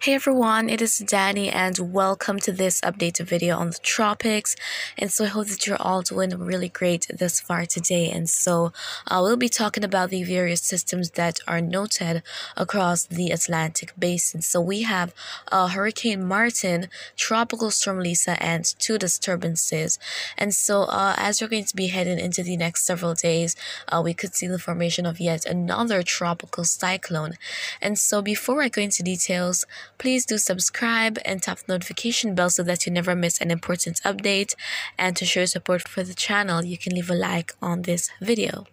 Hey everyone, it is Dani'i and welcome to this updated video on the tropics. And so I hope that you're all doing really great thus far today. And so uh, we'll be talking about the various systems that are noted across the Atlantic basin. So we have uh, Hurricane Martin, Tropical Storm Lisa, and two disturbances. And so uh, as we're going to be heading into the next several days, uh, we could see the formation of yet another tropical cyclone. And so before I go into details, Please do subscribe and tap the notification bell so that you never miss an important update. And to show support for the channel, you can leave a like on this video.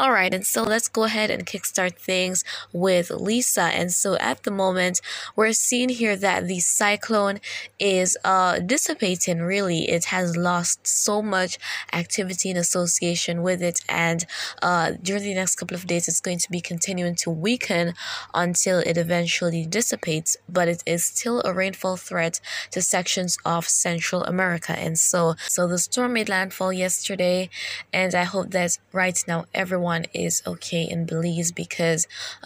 All right, and so let's go ahead and kickstart things with Lisa. And so at the moment, we're seeing here that the cyclone is uh, dissipating, really. It has lost so much activity in association with it. And uh, during the next couple of days, it's going to be continuing to weaken until it eventually dissipates. But it is still a rainfall threat to sections of Central America. And so, so the storm made landfall yesterday. And I hope that right now everyone one is okay in Belize because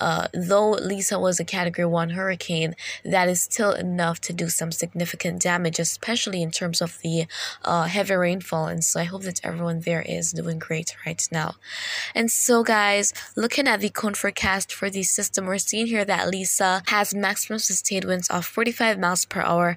uh, though Lisa was a Category 1 hurricane, that is still enough to do some significant damage, especially in terms of the uh, heavy rainfall. And so I hope that everyone there is doing great right now. And so, guys, looking at the cone forecast for the system, we're seeing here that Lisa has maximum sustained winds of 45 miles per hour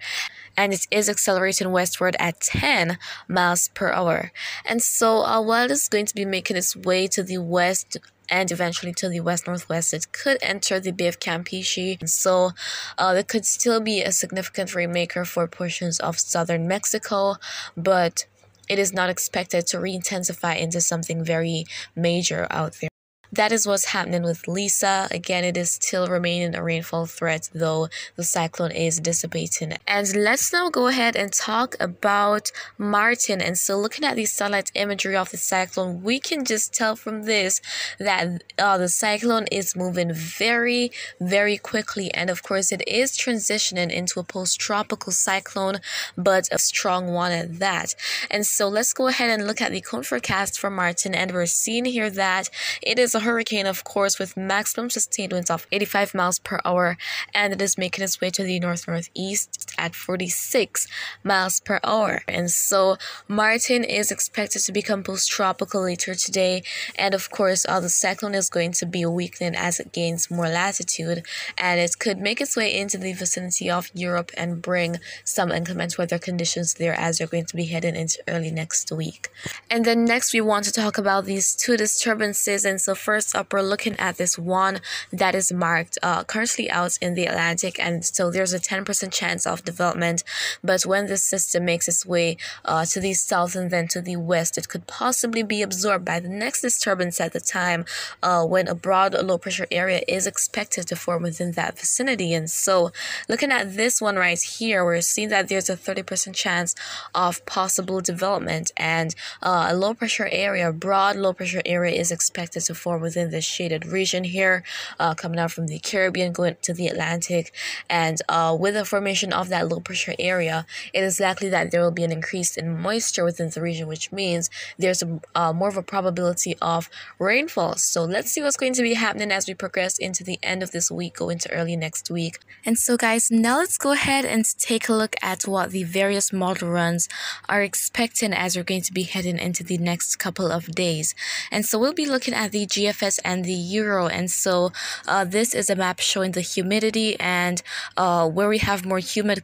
and it is accelerating westward at 10 miles per hour. And so, uh, while it is going to be making its way to the west and eventually to the west northwest, it could enter the Bay of Campeche. And so, uh, there could still be a significant rainmaker for portions of southern Mexico, but it is not expected to re intensify into something very major out there. That is what's happening with Lisa. Again, it is still remaining a rainfall threat, though the cyclone is dissipating. And let's now go ahead and talk about Martin. And so, looking at the satellite imagery of the cyclone, we can just tell from this that uh, the cyclone is moving very, very quickly. And of course, it is transitioning into a post tropical cyclone, but a strong one at that. And so, let's go ahead and look at the cone forecast for Martin. And we're seeing here that it is a hurricane, of course, with maximum sustained winds of 85 miles per hour, and it is making its way to the north northeast at 46 miles per hour. And so, Martin is expected to become post tropical later today, and of course, uh, the cyclone is going to be weakening as it gains more latitude, and it could make its way into the vicinity of Europe and bring some inclement weather conditions there as you're going to be heading into early next week. And then next, we want to talk about these two disturbances, and so first up, we're looking at this one that is marked uh, currently out in the Atlantic, and so there's a 10% chance of development. But when this system makes its way uh, to the south and then to the west, it could possibly be absorbed by the next disturbance at the time uh, when a broad low pressure area is expected to form within that vicinity. And so, looking at this one right here, we're seeing that there's a 30% chance of possible development, and uh, a low pressure area, broad low pressure area, is expected to form within this shaded region here, uh, coming out from the Caribbean, going to the Atlantic. And uh, with the formation of that low pressure area, it is likely that there will be an increase in moisture within the region, which means there's a, uh, more of a probability of rainfall. So let's see what's going to be happening as we progress into the end of this week, go into early next week. And so, guys, now let's go ahead and take a look at what the various model runs are expecting as we're going to be heading into the next couple of days. And so we'll be looking at the GF GFS and the euro. And so uh, this is a map showing the humidity and uh, where we have more humid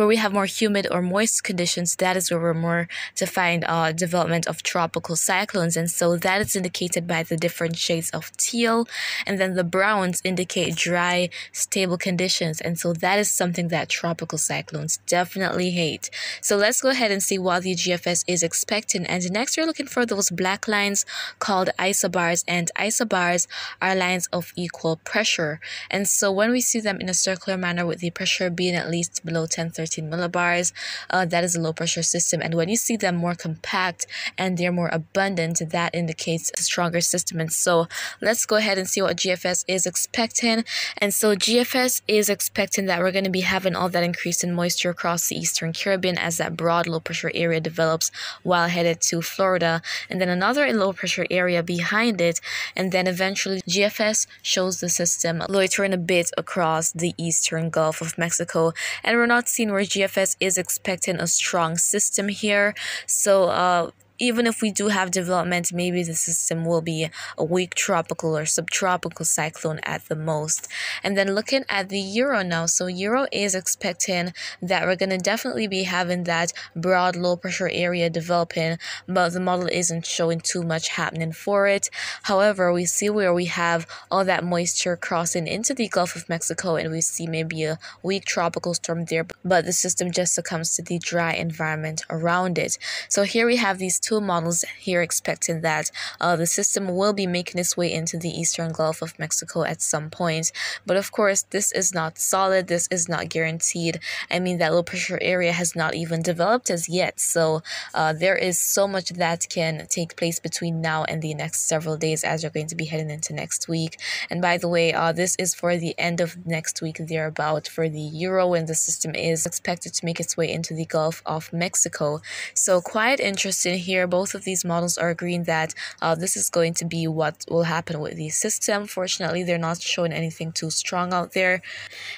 where we have more humid or moist conditions, that is where we're more to find uh, development of tropical cyclones. And so that is indicated by the different shades of teal. And then the browns indicate dry, stable conditions. And so that is something that tropical cyclones definitely hate. So let's go ahead and see what the GFS is expecting. And next, we're looking for those black lines called isobars. And isobars are lines of equal pressure. And so when we see them in a circular manner with the pressure being at least below 1030 13 millibars. Uh, that is a low pressure system. And when you see them more compact and they're more abundant, that indicates a stronger system. And so let's go ahead and see what GFS is expecting. And so GFS is expecting that we're going to be having all that increase in moisture across the eastern Caribbean as that broad low pressure area develops while headed to Florida. And then another low pressure area behind it. And then eventually GFS shows the system loitering a bit across the eastern Gulf of Mexico. And we're not seeing where GFS is expecting a strong system here. So, uh, even if we do have development, maybe the system will be a weak tropical or subtropical cyclone at the most. And then looking at the euro now, so euro is expecting that we're going to definitely be having that broad low pressure area developing, but the model isn't showing too much happening for it. However, we see where we have all that moisture crossing into the Gulf of Mexico, and we see maybe a weak tropical storm there, but the system just succumbs to the dry environment around it. So here we have these two two models here expecting that uh, the system will be making its way into the eastern Gulf of Mexico at some point. But of course, this is not solid, this is not guaranteed. I mean, that low pressure area has not even developed as yet. So uh, there is so much that can take place between now and the next several days as you're going to be heading into next week. And by the way, uh, this is for the end of next week, thereabout, for the euro when the system is expected to make its way into the Gulf of Mexico. So quite interesting here here, both of these models are agreeing that uh, this is going to be what will happen with the system. Fortunately, they're not showing anything too strong out there.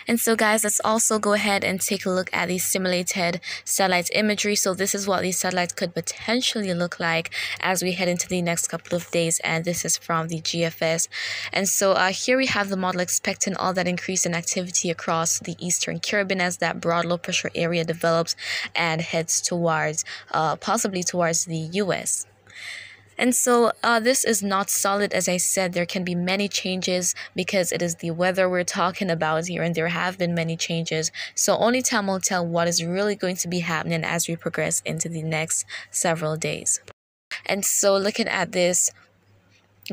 And so, guys, let's also go ahead and take a look at the simulated satellite imagery. So this is what the satellite could potentially look like as we head into the next couple of days. And this is from the GFS. And so uh, here we have the model expecting all that increase in activity across the eastern Caribbean as that broad low pressure area develops and heads towards, uh, possibly towards the US. And so uh, this is not solid. As I said, there can be many changes because it is the weather we're talking about here, and there have been many changes. So only time will tell what is really going to be happening as we progress into the next several days. And so looking at this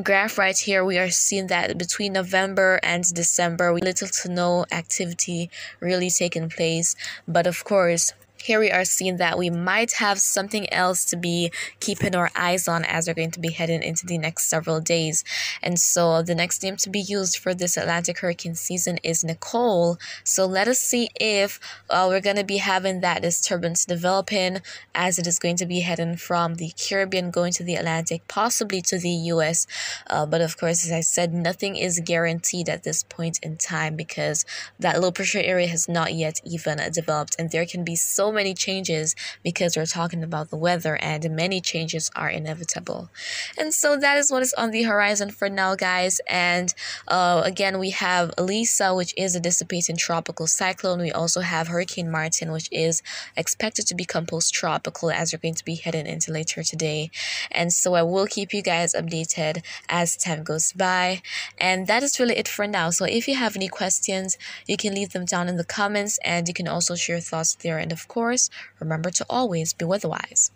graph right here we are seeing that between november and december we little to no activity really taking place but of course here we are seeing that we might have something else to be keeping our eyes on as we're going to be heading into the next several days. And so the next name to be used for this Atlantic hurricane season is Nicole. So let us see if uh, we're going to be having that disturbance developing as it is going to be heading from the Caribbean going to the Atlantic, possibly to the US. Uh, but of course, as I said, nothing is guaranteed at this point in time because that low pressure area has not yet even developed and there can be so many changes because we're talking about the weather and many changes are inevitable. And so that is what is on the horizon for now, guys. And uh, again, we have Elisa, which is a dissipating tropical cyclone. We also have Hurricane Martin, which is expected to become post tropical as we're going to be heading into later today. And so I will keep you guys updated as time goes by. And that is really it for now. So if you have any questions, you can leave them down in the comments and you can also share your thoughts there. And of course, remember to always be weatherwise.